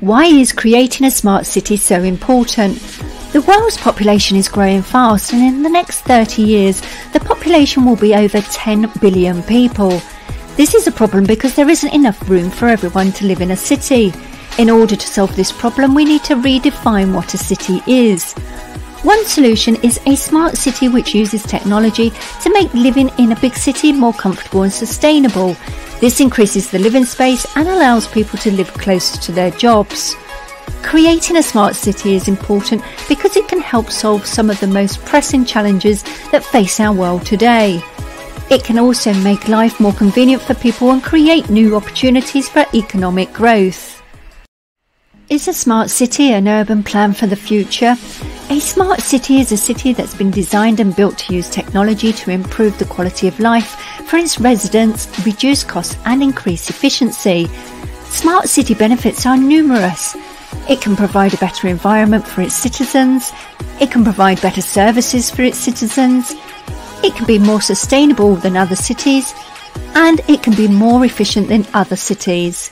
Why is creating a smart city so important? The world's population is growing fast, and in the next 30 years, the population will be over 10 billion people. This is a problem because there isn't enough room for everyone to live in a city. In order to solve this problem, we need to redefine what a city is. One solution is a smart city which uses technology to make living in a big city more comfortable and sustainable. This increases the living space and allows people to live closer to their jobs. Creating a smart city is important because it can help solve some of the most pressing challenges that face our world today. It can also make life more convenient for people and create new opportunities for economic growth. Is a smart city an urban plan for the future? A smart city is a city that's been designed and built to use technology to improve the quality of life for its residents, reduce costs, and increase efficiency. Smart city benefits are numerous. It can provide a better environment for its citizens. It can provide better services for its citizens. It can be more sustainable than other cities. And it can be more efficient than other cities.